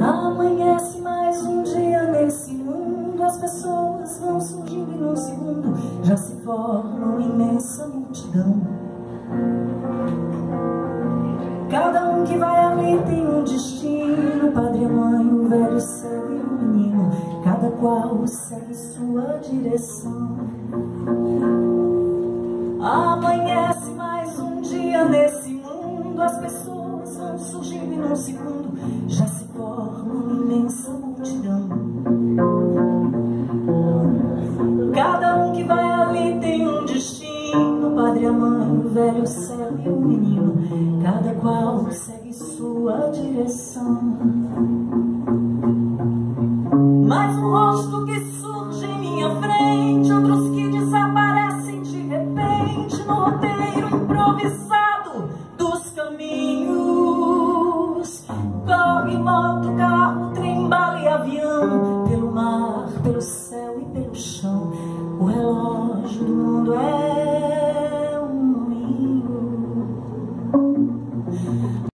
Amanhece mais um dia nesse mundo, as pessoas vão surgindo e num segundo já se formam imensa multidão. Cada um que vai ali tem um destino, padre, a mãe, o velho, o céu e o menino, cada qual segue sua direção. Amanhece mais um dia nesse mundo, as pessoas vão surgindo e num segundo já padre, a mãe, o velho, o céu e o menino, cada qual segue sua direção. Mas um rosto que surge em minha frente, outros que desaparecem de repente no roteiro improvisado dos caminhos. Corre moto, carro, trem, bala e avião, pelo mar, pelo céu e pelo chão. O relógio do mundo é